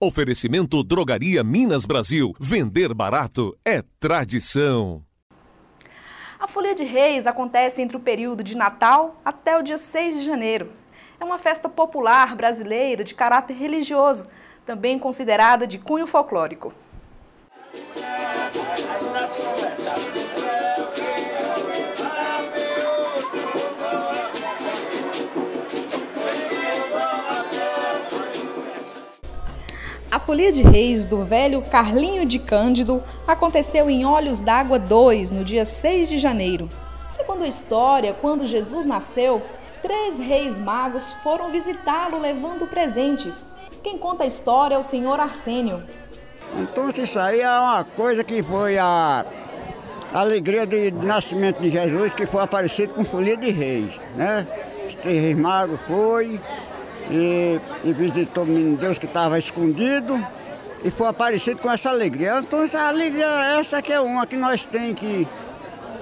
Oferecimento Drogaria Minas Brasil. Vender barato é tradição. A Folia de Reis acontece entre o período de Natal até o dia 6 de janeiro. É uma festa popular brasileira de caráter religioso, também considerada de cunho folclórico. Folia de Reis do velho Carlinho de Cândido aconteceu em Olhos d'Água 2, no dia 6 de janeiro. Segundo a história, quando Jesus nasceu, três reis magos foram visitá-lo levando presentes. Quem conta a história é o senhor Arsênio. Então isso aí é uma coisa que foi a alegria do nascimento de Jesus, que foi aparecido com folia de reis, né? Os três reis magos foi, e, e visitou o menino Deus que estava escondido e foi aparecido com essa alegria. Então essa alegria, essa que é uma que nós tem que,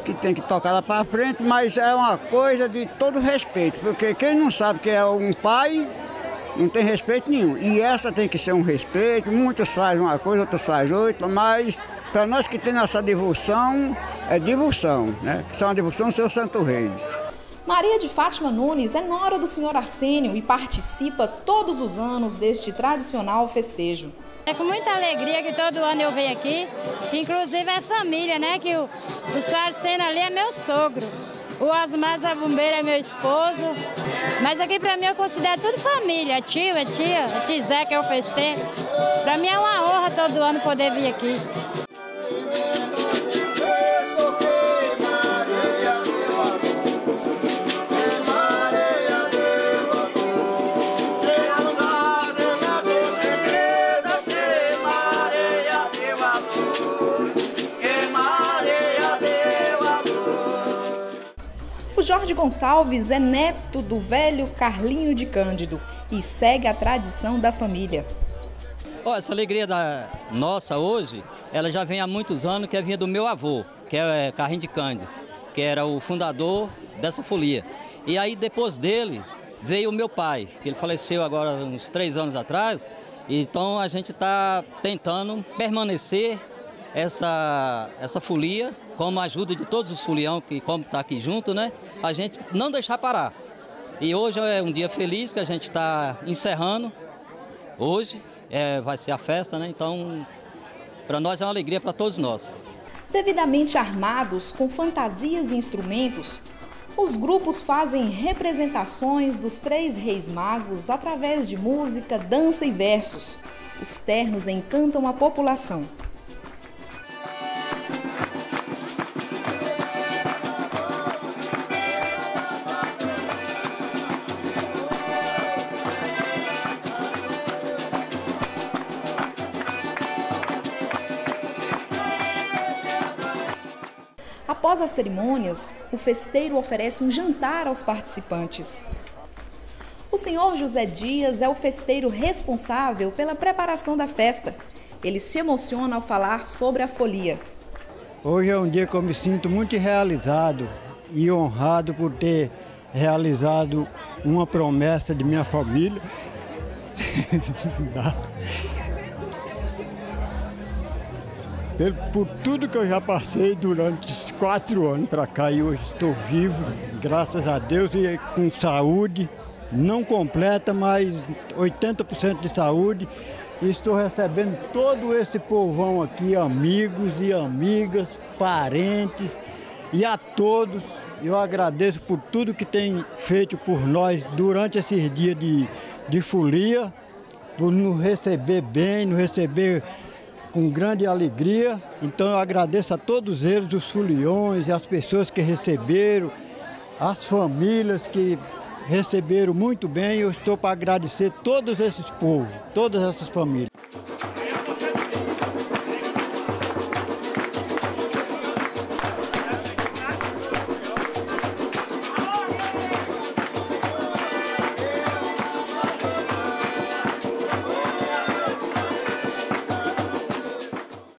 que tem que tocar lá para frente, mas é uma coisa de todo respeito, porque quem não sabe que é um pai não tem respeito nenhum. E essa tem que ser um respeito, muitos fazem uma coisa, outros fazem outra, mas para nós que temos essa devoção, é devoção, né? Que são a devoção do seu Santo Reis. Maria de Fátima Nunes é nora do senhor Arsênio e participa todos os anos deste tradicional festejo. É com muita alegria que todo ano eu venho aqui, inclusive é família, né? Que o, o senhor Arsênio ali é meu sogro. O Osmar Zabumbeira é meu esposo. Mas aqui pra mim eu considero tudo família. Tio, é tia, é tizé que eu festejo. Pra mim é uma honra todo ano poder vir aqui. Jorge Gonçalves é neto do velho Carlinho de Cândido e segue a tradição da família. Oh, essa alegria da nossa hoje, ela já vem há muitos anos, que é vinha do meu avô, que é Carlinho de Cândido, que era o fundador dessa folia. E aí depois dele veio o meu pai, que ele faleceu agora uns três anos atrás. Então a gente está tentando permanecer essa, essa folia, como a ajuda de todos os folião que como está aqui junto, né? A gente não deixar parar. E hoje é um dia feliz que a gente está encerrando. Hoje é, vai ser a festa, né? Então, para nós é uma alegria para todos nós. Devidamente armados com fantasias e instrumentos, os grupos fazem representações dos três reis magos através de música, dança e versos. Os ternos encantam a população. Após as cerimônias, o festeiro oferece um jantar aos participantes. O senhor José Dias é o festeiro responsável pela preparação da festa. Ele se emociona ao falar sobre a folia. Hoje é um dia que eu me sinto muito realizado e honrado por ter realizado uma promessa de minha família. por tudo que eu já passei durante quatro anos para cá e hoje estou vivo, graças a Deus, e com saúde, não completa, mas 80% de saúde. E estou recebendo todo esse povão aqui, amigos e amigas, parentes, e a todos eu agradeço por tudo que tem feito por nós durante esses dias de, de folia, por nos receber bem, nos receber com grande alegria. Então eu agradeço a todos eles, os foliões e as pessoas que receberam, as famílias que receberam muito bem. Eu estou para agradecer todos esses povos, todas essas famílias.